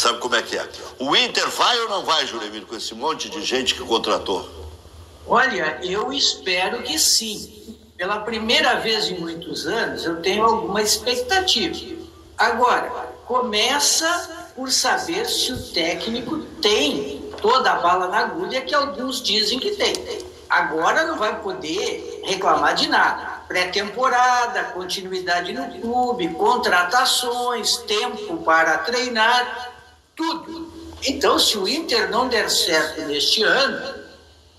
Sabe como é que é? O Inter vai ou não vai, Juremir, com esse monte de gente que contratou? Olha, eu espero que sim. Pela primeira vez em muitos anos, eu tenho alguma expectativa. Agora, começa por saber se o técnico tem toda a bala na agulha que alguns dizem que tem. Agora não vai poder reclamar de nada. Pré-temporada, continuidade no clube, contratações, tempo para treinar, tudo. Então, se o Inter não der certo neste ano,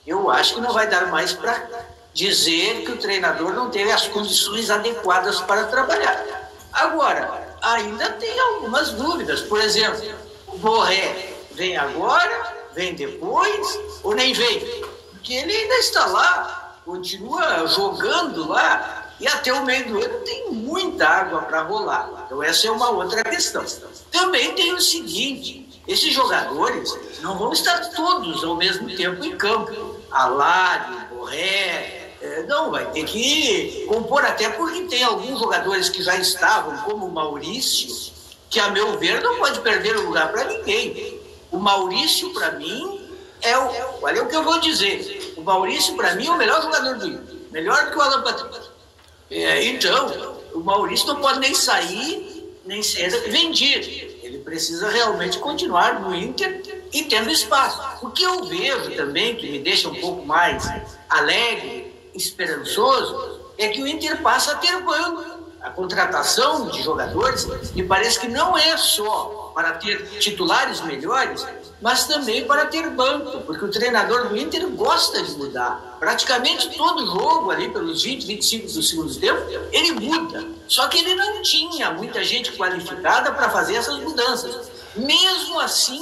eu acho que não vai dar mais para dizer que o treinador não teve as condições adequadas para trabalhar. Agora, ainda tem algumas dúvidas. Por exemplo, o Borré vem agora, vem depois ou nem vem? Porque ele ainda está lá, continua jogando lá e até o meio do ano tem muita água para rolar. Então essa é uma outra questão. Também tem o seguinte, esses jogadores não vão estar todos ao mesmo tempo em campo. Alário, Borré, é, não, vai ter que compor, até porque tem alguns jogadores que já estavam, como o Maurício, que, a meu ver, não pode perder o lugar para ninguém. O Maurício, para mim, é o. Olha o que eu vou dizer. O Maurício, para mim, é o melhor jogador do Inter. Melhor que o Alan Patrick. É, então, o Maurício não pode nem sair, nem ser vendido. Ele precisa realmente continuar no Inter e tendo espaço. O que eu vejo também, que me deixa um pouco mais alegre, esperançoso é que o Inter passa a ter banco. A contratação de jogadores me parece que não é só para ter titulares melhores, mas também para ter banco, porque o treinador do Inter gosta de mudar. Praticamente todo jogo, ali pelos 20, 25 do segundo tempo, ele muda. Só que ele não tinha muita gente qualificada para fazer essas mudanças. Mesmo assim,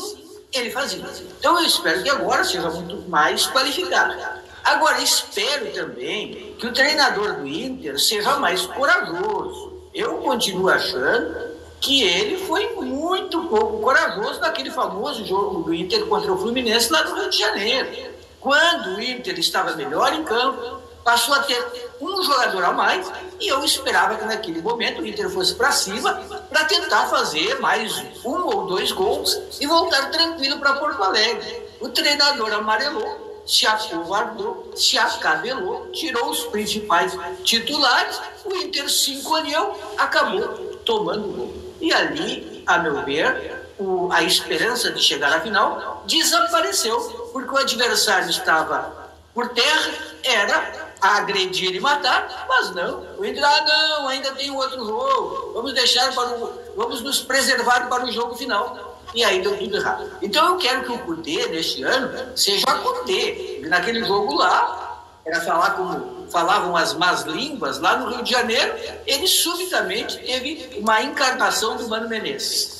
ele fazia. Então eu espero que agora seja muito mais qualificado. Agora, espero também que o treinador do Inter seja mais corajoso. Eu continuo achando que ele foi muito pouco corajoso naquele famoso jogo do Inter contra o Fluminense lá no Rio de Janeiro. Quando o Inter estava melhor em campo, passou a ter um jogador a mais e eu esperava que naquele momento o Inter fosse para cima para tentar fazer mais um ou dois gols e voltar tranquilo para Porto Alegre. O treinador amarelou se acovardou, se acabelou, tirou os principais titulares, o Inter se encolheu, acabou tomando gol. E ali, a meu ver, o, a esperança de chegar à final desapareceu, porque o adversário estava por terra, era agredir e matar, mas não. O Inter, ah, não, ainda tem outro jogo, vamos deixar para o, vamos nos preservar para o jogo final e aí deu tudo errado. Então eu quero que o Cudê, neste ano, seja Cudê. Naquele jogo lá, era falar como falavam as más línguas, lá no Rio de Janeiro, ele subitamente teve uma encarnação do Mano Menezes.